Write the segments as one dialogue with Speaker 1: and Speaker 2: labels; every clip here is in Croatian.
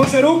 Speaker 1: Vamos ser o.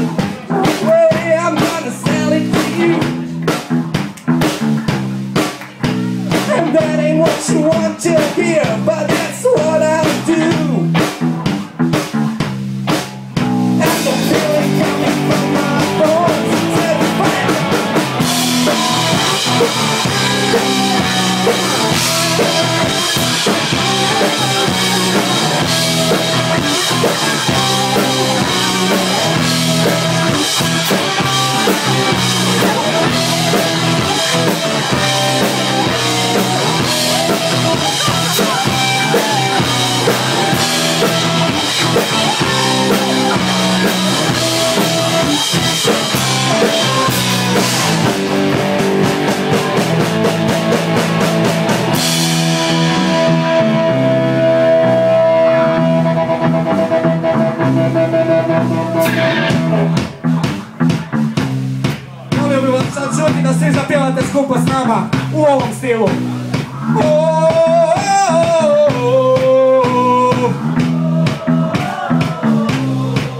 Speaker 1: That ain't what you want to hear, but Volio bi vas sad čuti da svi zapjevate skupa s nama u ovom stilu.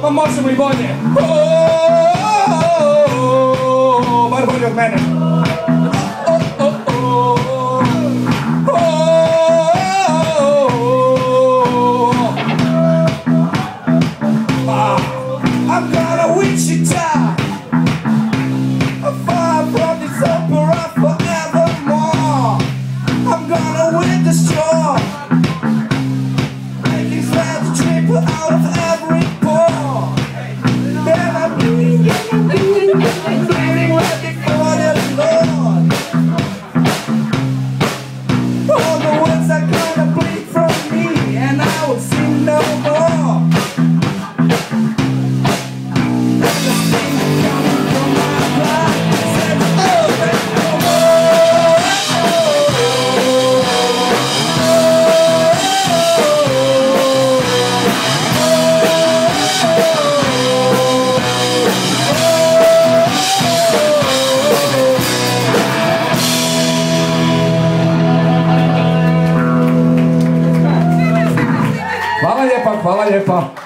Speaker 1: Pa možemo i bolje. Bar bolje od mene. Hvala lijepa.